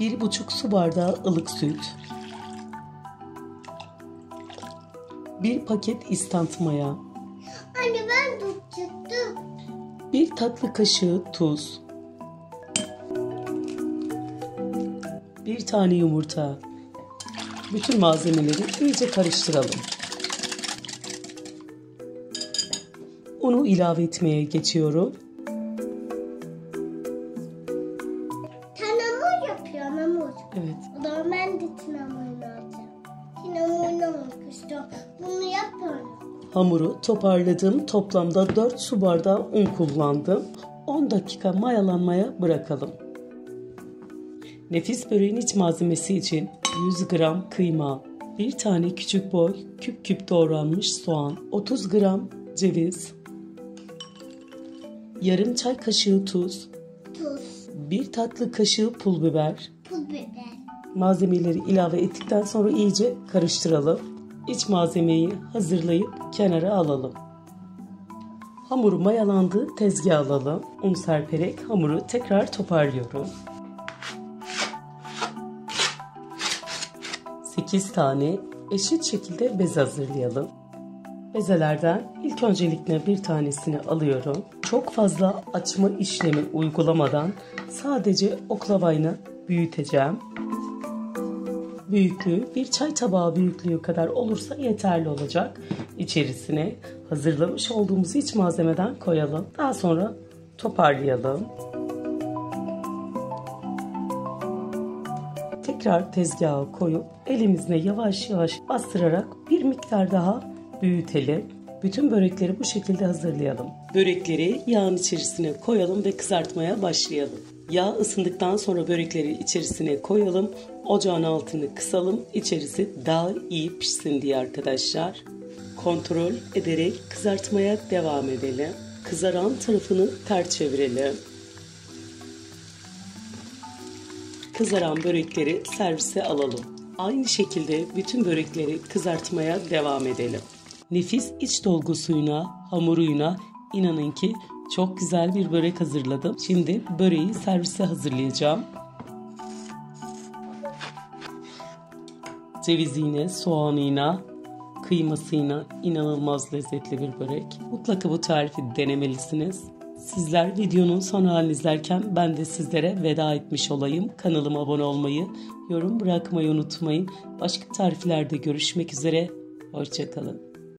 Bir buçuk su bardağı ılık süt. Bir paket istant maya. Anne ben tutacaktım. Bir tatlı kaşığı tuz. Bir tane yumurta. Bütün malzemeleri iyice karıştıralım. Unu ilave etmeye geçiyorum. Tinamurunu alacağım. İstiyorum. Bunu yapıyorum. Hamuru toparladım. Toplamda 4 su bardağı un kullandım. 10 dakika mayalanmaya bırakalım. Nefis böreğin iç malzemesi için 100 gram kıyma, bir tane küçük boy küp küp doğranmış soğan, 30 gram ceviz, yarım çay kaşığı tuz, Tuz, bir tatlı kaşığı pul biber. pul biber. Malzemeleri ilave ettikten sonra iyice karıştıralım. İç malzemeyi hazırlayıp kenara alalım. Hamuru mayalandı, tezgaha alalım. Un serperek hamuru tekrar toparlıyorum. 8 tane eşit şekilde bez hazırlayalım. Bezelerden ilk öncelikle bir tanesini alıyorum. Çok fazla açma işlemi uygulamadan sadece oklavayla büyüteceğim. Büyüklüğü bir çay tabağı büyüklüğü kadar olursa yeterli olacak. İçerisine hazırlamış olduğumuz iç malzemeden koyalım. Daha sonra toparlayalım. Tekrar tezgaha koyup elimizle yavaş yavaş bastırarak bir miktar daha büyütelim. Bütün börekleri bu şekilde hazırlayalım. Börekleri yağın içerisine koyalım ve kızartmaya başlayalım. Yağ ısındıktan sonra börekleri içerisine koyalım. Ocağın altını kısalım. İçerisi daha iyi pişsin diye arkadaşlar. Kontrol ederek kızartmaya devam edelim. Kızaran tarafını ters çevirelim. Kızaran börekleri servise alalım. Aynı şekilde bütün börekleri kızartmaya devam edelim. Nefis iç dolgusuyla, hamuruyla inanın ki çok güzel bir börek hazırladım. Şimdi böreği servise hazırlayacağım. Ceviziyle, soğanıyla, kıymasıyla inanılmaz lezzetli bir börek. Mutlaka bu tarifi denemelisiniz. Sizler videonun son halini izlerken ben de sizlere veda etmiş olayım. Kanalıma abone olmayı, yorum bırakmayı unutmayın. Başka tariflerde görüşmek üzere. Hoşçakalın.